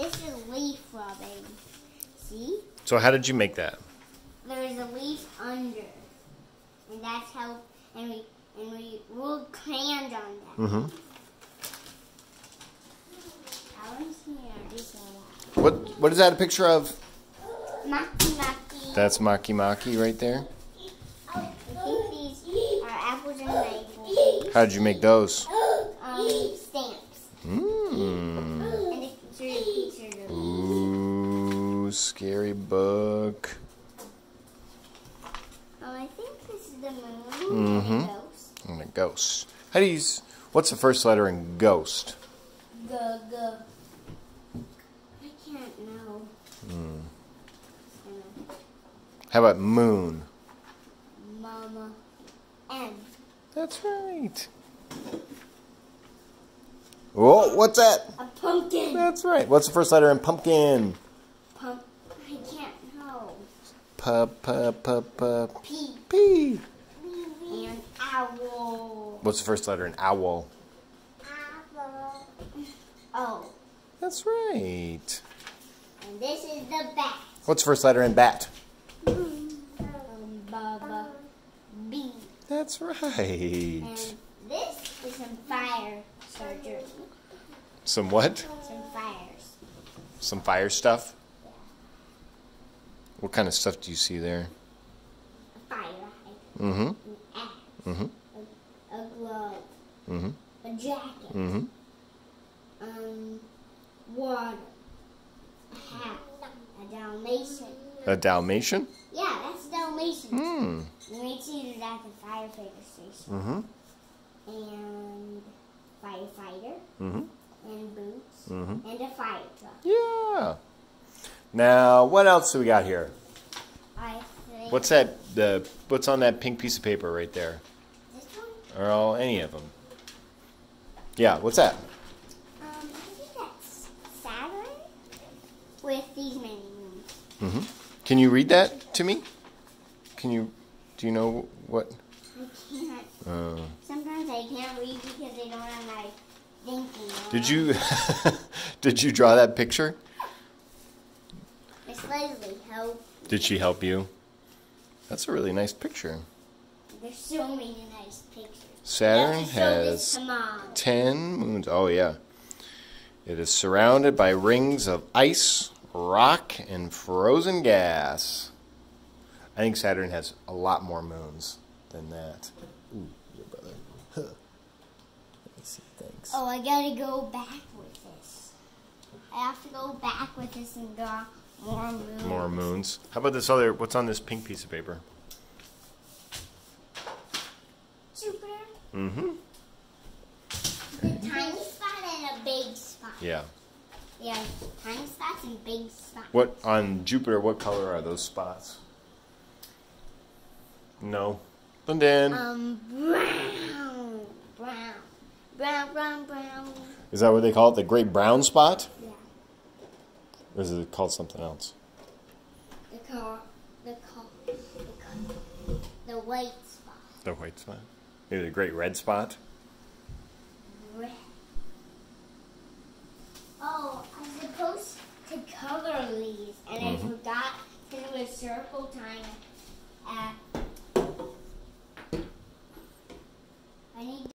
This is leaf rubbing. See? So how did you make that? There's a leaf under. And that's how, and we, and we rolled crayons on that. Mm-hmm. Alan's here, this and What What is that a picture of? Maki Maki. That's Maki Maki right there. I think these are apples and mangoes. How did you make those? Um, stamps. Mmm. And a picture, picture of Ooh, scary book. Oh, I think this is the moon Mhm. and a ghost. And a ghost. How do you? What's the first letter in ghost? G, g. I can't know. Hmm. Uh, How about moon? Mama. M. That's right. Oh, what's that? A pumpkin. That's right. What's the first letter in pumpkin? Pump. I can't know. P p p p P. p. And owl. What's the first letter in owl? Owl. Oh. That's right. And this is the bat. What's the first letter in bat? Um, Baba. B. That's right. And this is some fire surgery. Some what? Some fires. Some fire stuff? What kind of stuff do you see there? A fire Mm-hmm. an axe, Mm-hmm. a, a glove, Mm-hmm. a jacket, Mm-hmm. um, water, a hat, a Dalmatian. A Dalmatian? Yeah, that's a Dalmatian. Hmm. You may see it at the firefighter station. Mm-hmm. And firefighter, Mm-hmm. and boots, Mm-hmm. and a fire truck. Yeah. Now, what else do we got here? I think. What's that? The what's on that pink piece of paper right there? This one? Or all any of them? Yeah. What's that? Um, I think that's Saturn with these many moons. Mm-hmm. Can you read that to me? Can you? Do you know what? I can't. Uh, Sometimes I can't read because they don't have my thinking. did you? did you draw that picture? Did she help you? That's a really nice picture. There's so many nice pictures. Saturn You have to show this has um, 10 moons. Oh, yeah. It is surrounded by rings of ice, rock, and frozen gas. I think Saturn has a lot more moons than that. Ooh, your brother. Huh. Let me see. Thanks. Oh, I gotta go back with this. I have to go back with this and draw more moons. More moons. How about this other? What's on this pink piece of paper? Jupiter. Mm-hmm. The tiny spot and a big spot. Yeah. Yeah, tiny spots and big spots. What on Jupiter? What color are those spots? No. London. Um, brown, brown, brown, brown, brown. Is that what they call it? The Great Brown Spot? Yeah, or is it called something else? The car, the car, the, car, the white spot. The white spot? Maybe the great red spot? Red. Oh, I'm supposed to color these, and mm -hmm. I mm-hmm. forgot to do a circle time at